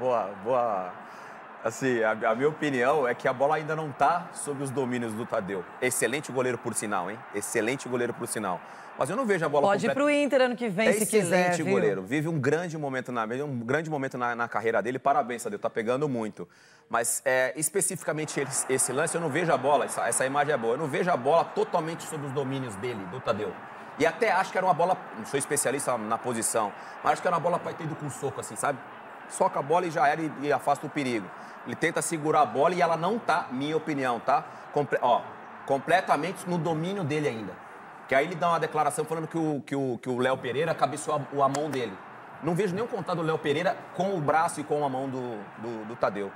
boa, boa. Assim, a, a, minha opinião é que a bola ainda não está sob os domínios do Tadeu. Excelente goleiro por sinal, hein? Excelente goleiro por sinal. Mas eu não vejo a bola Pode completa... ir para o Inter ano que vem, é se quiser, Excelente goleiro. Vive um grande momento na um grande momento na, na carreira dele. Parabéns, Tadeu. Tá pegando muito. Mas é, especificamente esse, esse, lance, eu não vejo a bola. Essa, essa imagem é boa. Eu não vejo a bola totalmente sob os domínios dele, do Tadeu. E até acho que era uma bola. Não sou especialista na posição, mas acho que era uma bola para ter ido com soco, assim, sabe? Soca a bola e já era e, e, afasta o perigo. Ele tenta segurar a bola e ela não tá, minha opinião, tá? Comple ó, completamente no domínio dele ainda. Que aí ele dá uma declaração falando que o que o, que o Léo Pereira cabeceou a, a mão dele. Não vejo nenhum contato do Léo Pereira com o braço e com a mão do, do, do Tadeu.